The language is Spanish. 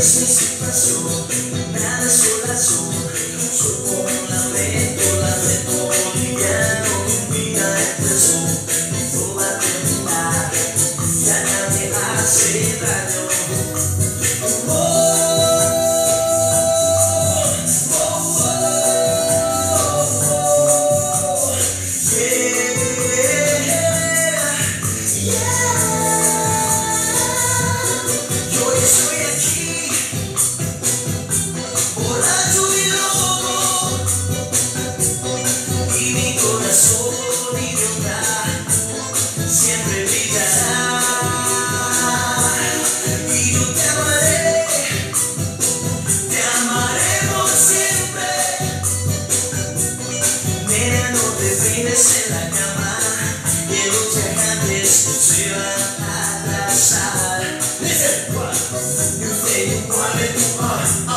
es mi situación, nada es corazón, soy como la reto, la reto boliviano, vida de preso, toda mi ya nadie hace daño. Y mi corazón y mi onda siempre brillará. Y yo te amaré, te amaré por siempre. Mira no te rindes en la cama Y el oche a cantes se va a abrazar Deseo cuál, yo te digo tu amor